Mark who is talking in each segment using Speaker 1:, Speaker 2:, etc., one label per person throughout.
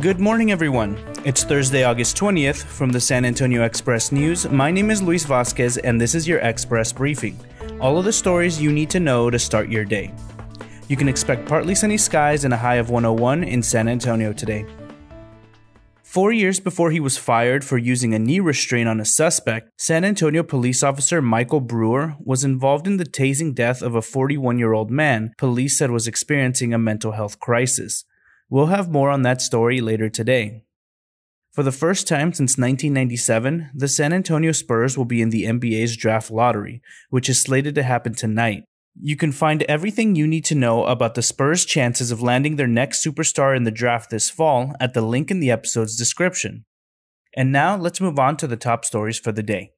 Speaker 1: Good morning, everyone. It's Thursday, August 20th. From the San Antonio Express News, my name is Luis Vasquez, and this is your Express Briefing. All of the stories you need to know to start your day. You can expect partly sunny skies and a high of 101 in San Antonio today. Four years before he was fired for using a knee restraint on a suspect, San Antonio police officer Michael Brewer was involved in the tasing death of a 41 year old man police said was experiencing a mental health crisis. We'll have more on that story later today. For the first time since 1997, the San Antonio Spurs will be in the NBA's draft lottery, which is slated to happen tonight. You can find everything you need to know about the Spurs' chances of landing their next superstar in the draft this fall at the link in the episode's description. And now let's move on to the top stories for the day.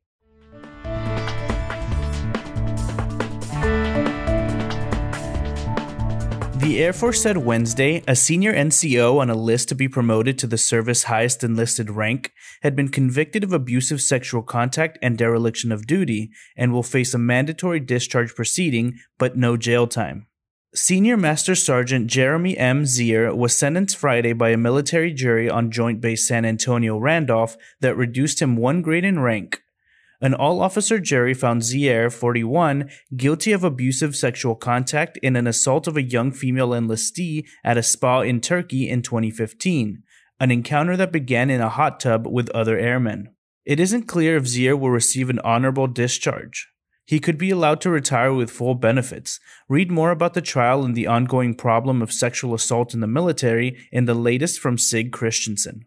Speaker 1: The Air Force said Wednesday a senior NCO on a list to be promoted to the service highest enlisted rank had been convicted of abusive sexual contact and dereliction of duty and will face a mandatory discharge proceeding but no jail time. Senior Master Sergeant Jeremy M. Zier was sentenced Friday by a military jury on Joint Base San Antonio Randolph that reduced him one grade in rank an all officer jury found Zier, 41, guilty of abusive sexual contact in an assault of a young female enlistee at a spa in Turkey in 2015, an encounter that began in a hot tub with other airmen. It isn't clear if Zier will receive an honorable discharge. He could be allowed to retire with full benefits. Read more about the trial and the ongoing problem of sexual assault in the military in the latest from Sig Christenson.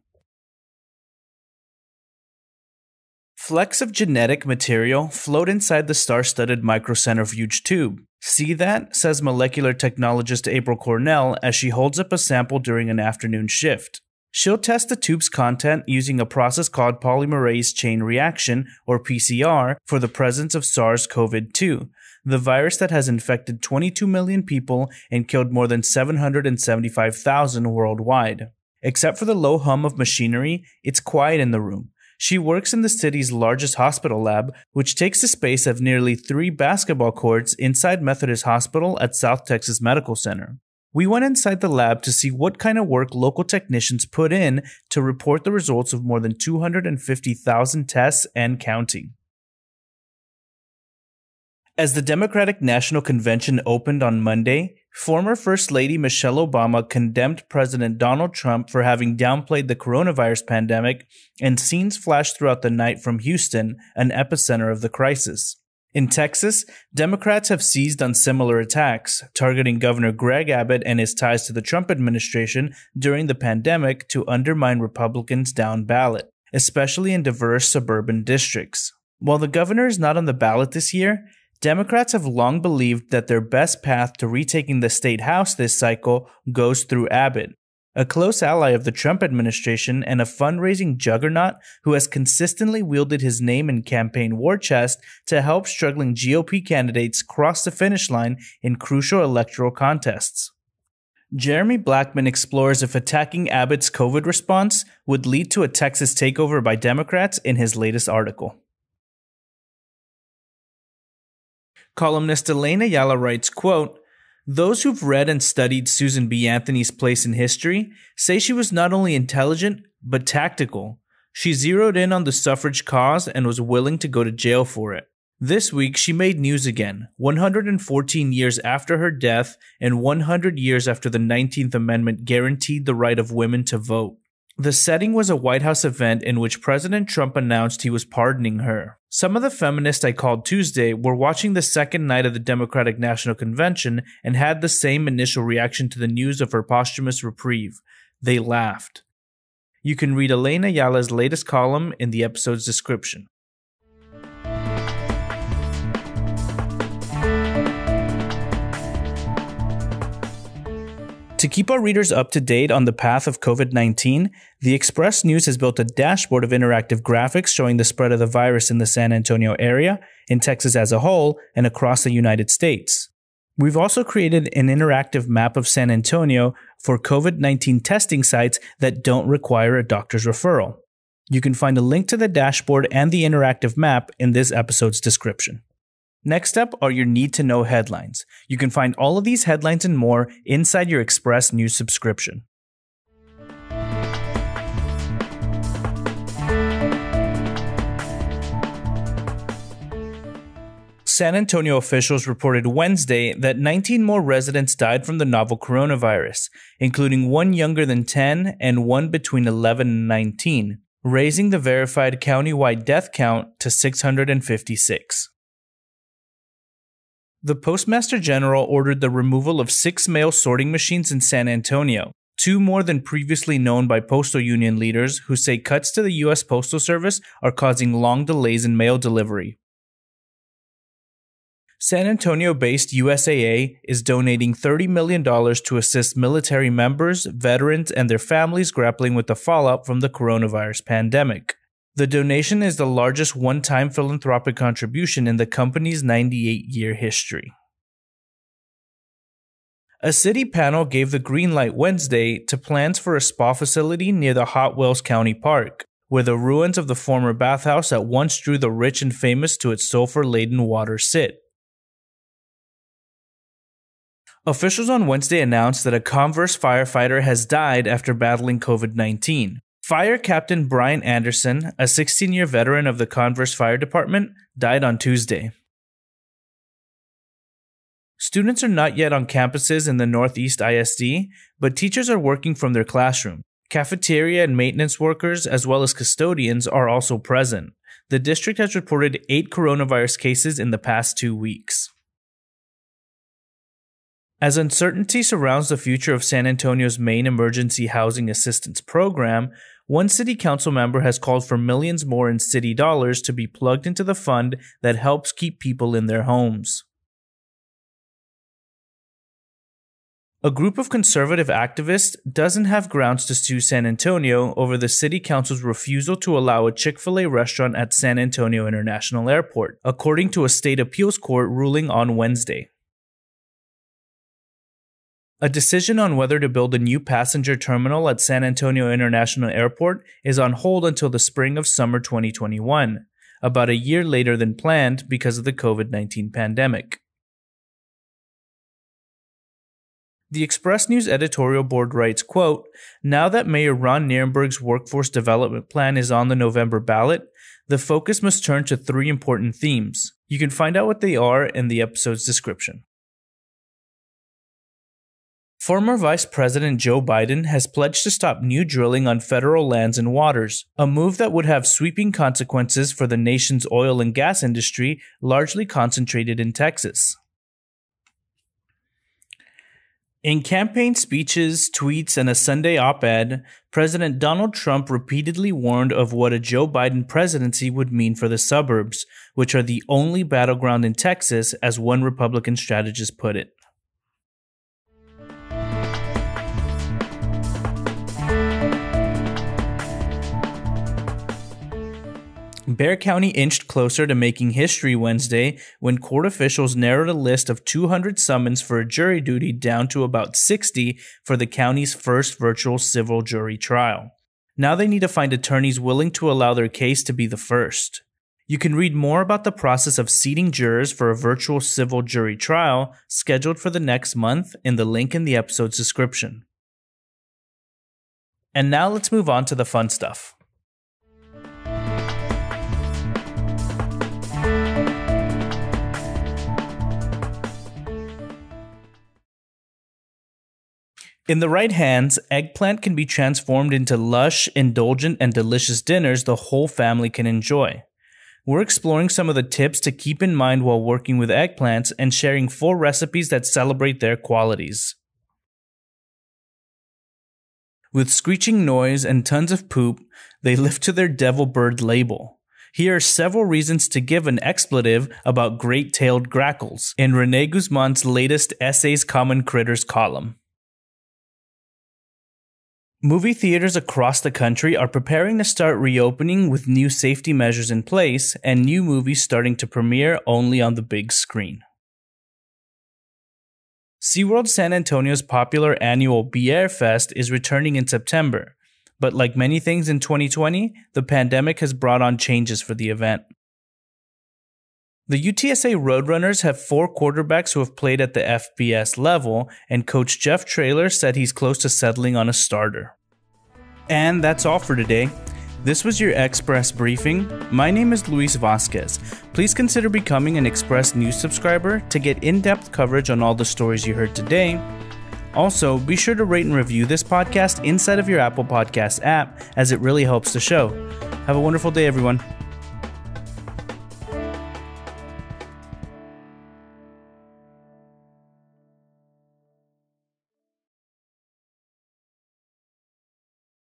Speaker 1: Flecks of genetic material float inside the star studded microcentrifuge tube. See that? says molecular technologist April Cornell as she holds up a sample during an afternoon shift. She'll test the tube's content using a process called polymerase chain reaction, or PCR, for the presence of SARS CoV 2, the virus that has infected 22 million people and killed more than 775,000 worldwide. Except for the low hum of machinery, it's quiet in the room. She works in the city's largest hospital lab, which takes the space of nearly three basketball courts inside Methodist Hospital at South Texas Medical Center. We went inside the lab to see what kind of work local technicians put in to report the results of more than 250,000 tests and counting. As the Democratic National Convention opened on Monday, Former First Lady Michelle Obama condemned President Donald Trump for having downplayed the coronavirus pandemic, and scenes flashed throughout the night from Houston, an epicenter of the crisis. In Texas, Democrats have seized on similar attacks, targeting Governor Greg Abbott and his ties to the Trump administration during the pandemic to undermine Republicans down ballot, especially in diverse suburban districts. While the governor is not on the ballot this year, Democrats have long believed that their best path to retaking the state house this cycle goes through Abbott, a close ally of the Trump administration and a fundraising juggernaut who has consistently wielded his name and campaign war chest to help struggling GOP candidates cross the finish line in crucial electoral contests. Jeremy Blackman explores if attacking Abbott's COVID response would lead to a Texas takeover by Democrats in his latest article. Columnist Elaine Ayala writes, quote, those who've read and studied Susan B. Anthony's place in history say she was not only intelligent, but tactical. She zeroed in on the suffrage cause and was willing to go to jail for it. This week, she made news again, 114 years after her death and 100 years after the 19th Amendment guaranteed the right of women to vote. The setting was a White House event in which President Trump announced he was pardoning her. Some of the feminists I called Tuesday were watching the second night of the Democratic National Convention and had the same initial reaction to the news of her posthumous reprieve. They laughed. You can read Elaine Ayala's latest column in the episode's description. To keep our readers up to date on the path of COVID 19, the Express News has built a dashboard of interactive graphics showing the spread of the virus in the San Antonio area, in Texas as a whole, and across the United States. We've also created an interactive map of San Antonio for COVID 19 testing sites that don't require a doctor's referral. You can find a link to the dashboard and the interactive map in this episode's description. Next up are your need to know headlines. You can find all of these headlines and more inside your Express News subscription. San Antonio officials reported Wednesday that 19 more residents died from the novel coronavirus, including one younger than 10 and one between 11 and 19, raising the verified countywide death count to 656. The Postmaster General ordered the removal of six mail sorting machines in San Antonio, two more than previously known by postal union leaders who say cuts to the U.S. Postal Service are causing long delays in mail delivery. San Antonio based USAA is donating $30 million to assist military members, veterans, and their families grappling with the fallout from the coronavirus pandemic. The donation is the largest one time philanthropic contribution in the company's 98 year history. A city panel gave the green light Wednesday to plans for a spa facility near the Hot Wells County Park, where the ruins of the former bathhouse that once drew the rich and famous to its sulfur laden water sit. Officials on Wednesday announced that a Converse firefighter has died after battling COVID 19. Fire Captain Brian Anderson, a 16 year veteran of the Converse Fire Department, died on Tuesday. Students are not yet on campuses in the Northeast ISD, but teachers are working from their classroom. Cafeteria and maintenance workers, as well as custodians, are also present. The district has reported eight coronavirus cases in the past two weeks. As uncertainty surrounds the future of San Antonio's main emergency housing assistance program, one city council member has called for millions more in city dollars to be plugged into the fund that helps keep people in their homes. A group of conservative activists doesn't have grounds to sue San Antonio over the city council's refusal to allow a Chick fil A restaurant at San Antonio International Airport, according to a state appeals court ruling on Wednesday. A decision on whether to build a new passenger terminal at San Antonio International Airport is on hold until the spring of summer 2021, about a year later than planned because of the COVID 19 pandemic. The Express News editorial board writes, quote, Now that Mayor Ron Nirenberg's workforce development plan is on the November ballot, the focus must turn to three important themes. You can find out what they are in the episode's description. Former Vice President Joe Biden has pledged to stop new drilling on federal lands and waters, a move that would have sweeping consequences for the nation's oil and gas industry, largely concentrated in Texas. In campaign speeches, tweets, and a Sunday op ed, President Donald Trump repeatedly warned of what a Joe Biden presidency would mean for the suburbs, which are the only battleground in Texas, as one Republican strategist put it. Bexar County inched closer to making history Wednesday when court officials narrowed a list of 200 summons for a jury duty down to about 60 for the county's first virtual civil jury trial. Now they need to find attorneys willing to allow their case to be the first. You can read more about the process of seating jurors for a virtual civil jury trial scheduled for the next month in the link in the episode's description. And now let's move on to the fun stuff. In the right hands, eggplant can be transformed into lush, indulgent, and delicious dinners the whole family can enjoy. We're exploring some of the tips to keep in mind while working with eggplants and sharing four recipes that celebrate their qualities. With screeching noise and tons of poop, they lift to their devil bird label. Here are several reasons to give an expletive about great tailed grackles in Rene Guzman's latest Essays Common Critters column. Movie theaters across the country are preparing to start reopening with new safety measures in place and new movies starting to premiere only on the big screen. SeaWorld San Antonio's popular annual Biere Fest is returning in September, but like many things in 2020, the pandemic has brought on changes for the event. The UTSA Roadrunners have four quarterbacks who have played at the FBS level, and coach Jeff Traylor said he's close to settling on a starter. And that's all for today. This was your Express briefing. My name is Luis Vasquez. Please consider becoming an Express News subscriber to get in depth coverage on all the stories you heard today. Also, be sure to rate and review this podcast inside of your Apple Podcast app, as it really helps the show. Have a wonderful day, everyone.